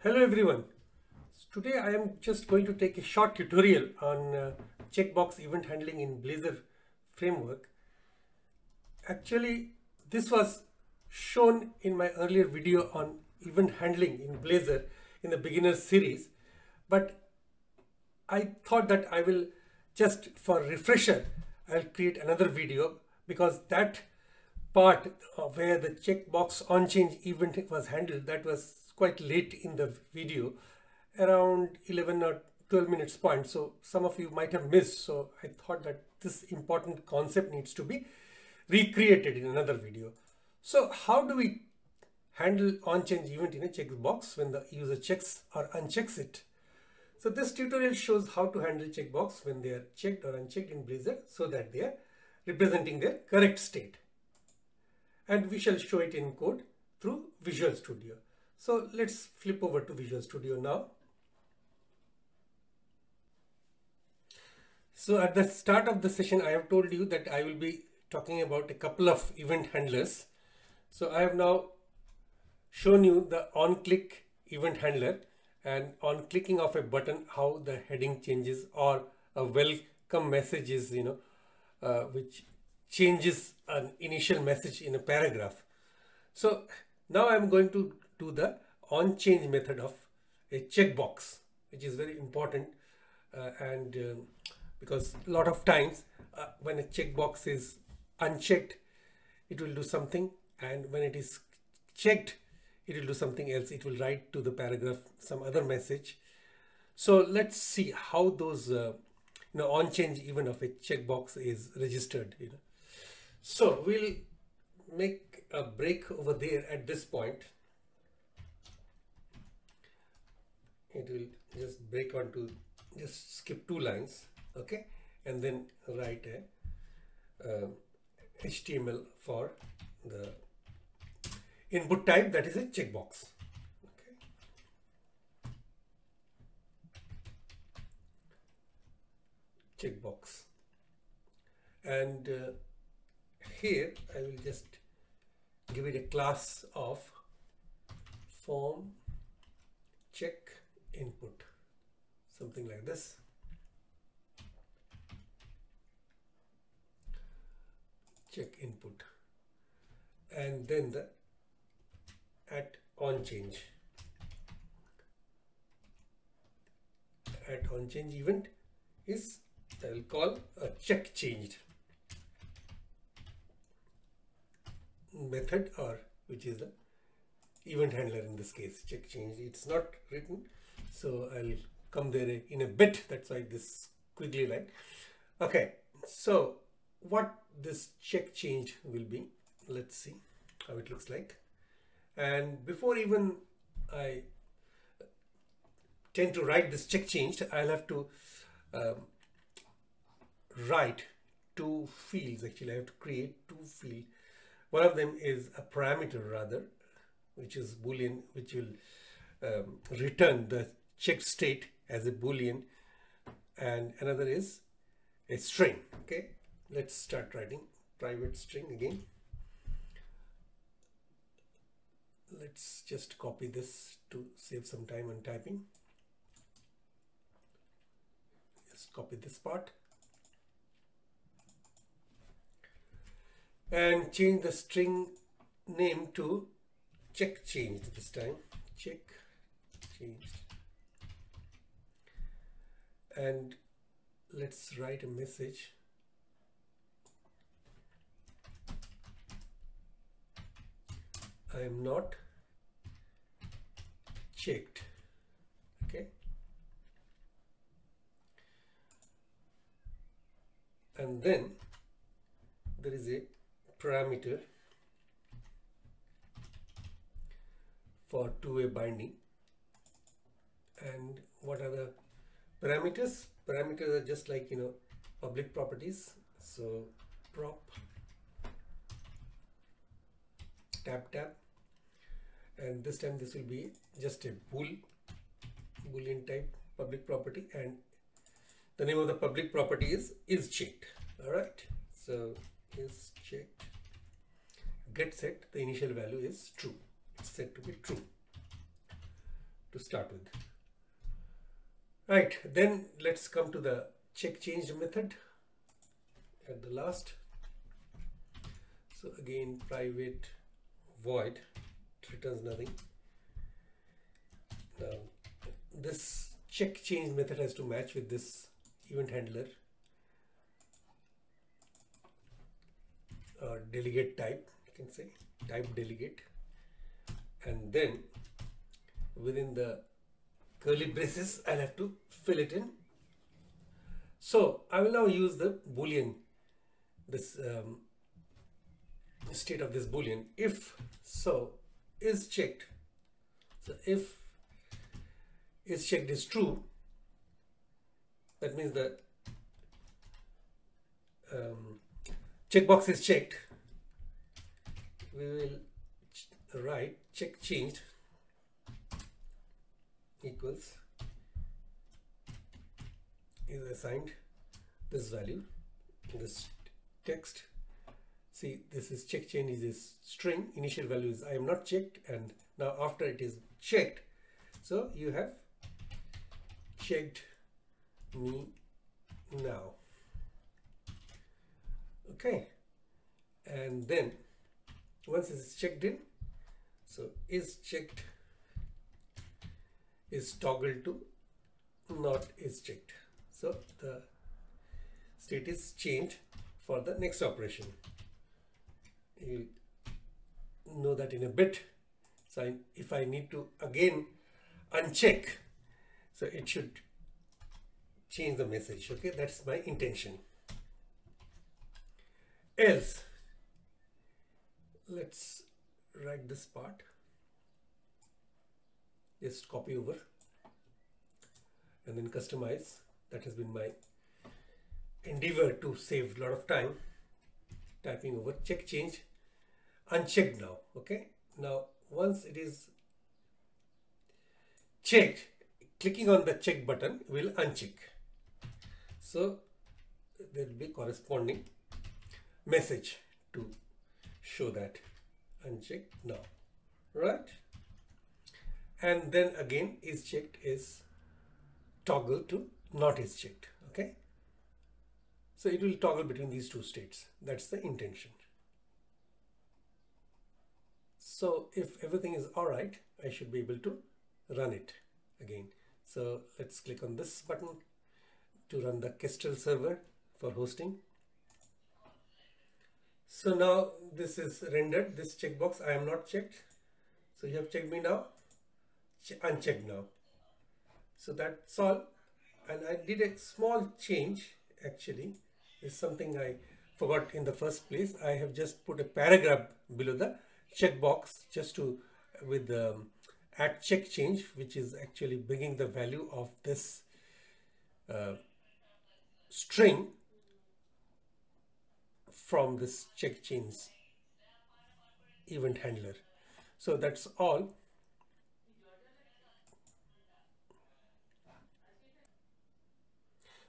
Hello everyone. Today I am just going to take a short tutorial on uh, checkbox event handling in Blazor framework. Actually, this was shown in my earlier video on event handling in Blazor in the beginner series, but I thought that I will just for refresher, I'll create another video because that part where the checkbox on change event was handled, that was quite late in the video, around 11 or 12 minutes point. So some of you might have missed. So I thought that this important concept needs to be recreated in another video. So how do we handle on change event in a checkbox when the user checks or unchecks it? So this tutorial shows how to handle checkbox when they are checked or unchecked in Blazor so that they are representing their correct state. And we shall show it in code through Visual Studio. So let's flip over to Visual Studio now. So at the start of the session, I have told you that I will be talking about a couple of event handlers. So I have now shown you the on click event handler and on clicking of a button, how the heading changes or a welcome message is, you know, uh, which changes an initial message in a paragraph. So now I'm going to to the on change method of a checkbox, which is very important. Uh, and um, because a lot of times uh, when a checkbox is unchecked, it will do something. And when it is checked, it will do something else. It will write to the paragraph some other message. So let's see how those uh, you know on change even of a checkbox is registered. You know, so we'll make a break over there at this point it will just break onto just skip two lines okay? And then write a uh, HTML for the input type that is a checkbox okay? Checkbox. And uh, here I will just give it a class of form check input. Something like this. Check input. And then the at on change. At on change event is I will call a check changed method or which is the event handler in this case. Check change it's not written so I'll come there in a bit. That's why this quickly line okay. So what this check change will be let's see how it looks like. And before even I tend to write this check changed I'll have to um, write two fields. Actually I have to create two fields one of them is a parameter rather which is boolean which will um, return the check state as a boolean. And another is a string okay? Let's start writing private string again. Let's just copy this to save some time on typing. Just copy this part. And change the string name to check change this time. Check changed and let's write a message. I am not checked. Okay? And then there is a parameter for two-way binding and what are the parameters? Parameters are just like you know public properties. So prop tab tab and this time this will be just a bool boolean type public property. And the name of the public property is is checked. All right so is checked. Get set. The initial value is true. It's set to be true. To start with. Right, then let's come to the check change method at the last. So again, private void returns nothing. Now this check change method has to match with this event handler or delegate type, you can say type delegate and then within the curly braces I'll have to fill it in. So I will now use the boolean this um, state of this boolean. If so is checked. So if is checked is true that means the um, checkbox is checked. We will write check changed equals is assigned this value this text. See this is check change is this string. Initial value is I am not checked and now after it is checked. So you have checked me now. Okay. And then once it's checked in so is checked is toggled to not is checked. So the state is changed for the next operation. You know that in a bit. So I, if I need to again uncheck so it should change the message okay? That's my intention. Else let's write this part just copy over and then customize. That has been my endeavor to save a lot of time. Typing over check change unchecked now okay? Now once it is checked clicking on the check button will uncheck. So there will be corresponding message to show that unchecked now. Right and then again is checked is toggle to not is checked okay? So it will toggle between these two states. That's the intention. So if everything is all right I should be able to run it again. So let's click on this button to run the Kestrel server for hosting. So now this is rendered, this checkbox I am not checked. So you have checked me now, unchecked now. So that's all. And I did a small change actually. Is something I forgot in the first place. I have just put a paragraph below the checkbox just to with the um, add check change which is actually bringing the value of this uh, string from this check change event handler. So that's all.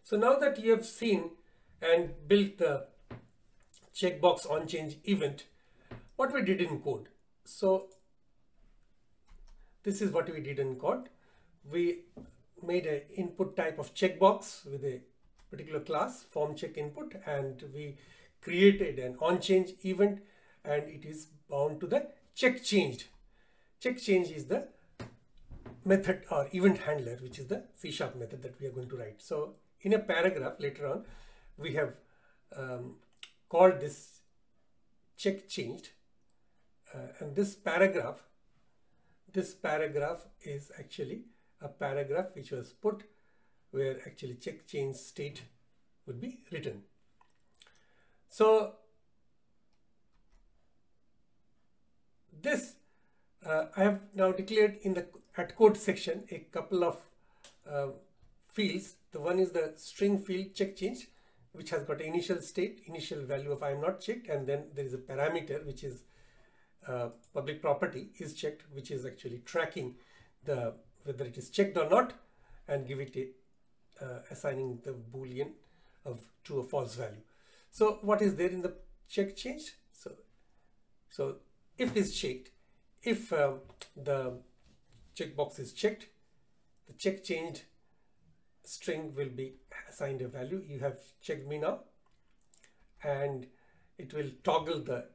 So now that you have seen and built the checkbox on change event, what we did in code. So this is what we did in code. We made an input type of checkbox with a particular class form check input and we created an on change event and it is bound to the check changed. Check change is the method or event handler which is the C sharp method that we are going to write. So in a paragraph later on we have um, called this check changed uh, and this paragraph this paragraph is actually a paragraph which was put where actually check change state would be written so this uh, I have now declared in the at code section a couple of uh, fields. The one is the string field check change, which has got initial state, initial value of I am not checked, and then there is a parameter which is uh, public property is checked, which is actually tracking the whether it is checked or not, and give it a uh, assigning the boolean of true or false value. So what is there in the check change? So, so if is checked, if um, the checkbox is checked, the check changed string will be assigned a value. You have checked me now and it will toggle the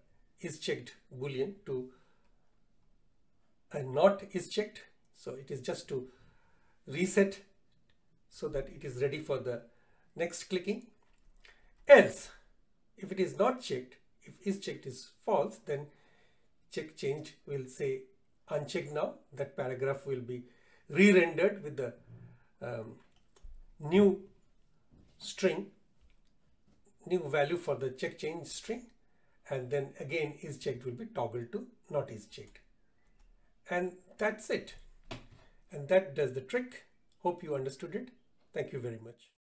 is checked boolean to a not is checked. So it is just to reset so that it is ready for the next clicking. Else, if it is not checked, if is checked is false, then check change will say unchecked now. That paragraph will be re-rendered with the um, new string, new value for the check change string and then again is checked will be toggled to not is checked. And that's it. And that does the trick. Hope you understood it. Thank you very much.